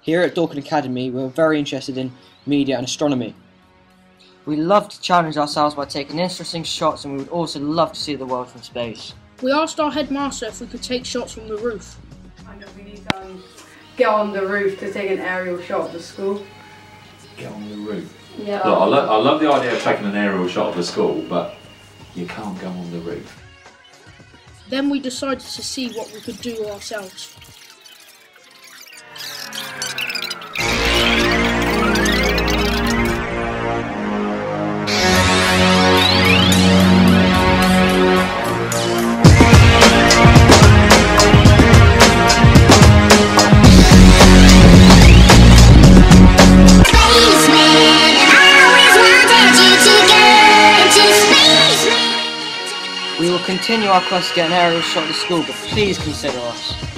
Here at Dorcan Academy, we're very interested in media and astronomy. We love to challenge ourselves by taking interesting shots and we would also love to see the world from space. We asked our headmaster if we could take shots from the roof. I know we need to um, get on the roof to take an aerial shot of the school. Get on the roof. Yeah. Look, I, lo- I love the idea of taking an aerial shot of the school, but you can't go on the roof. Then we decided to see what we could do ourselves. We will continue our quest to get an aerial shot of the school, but please consider us.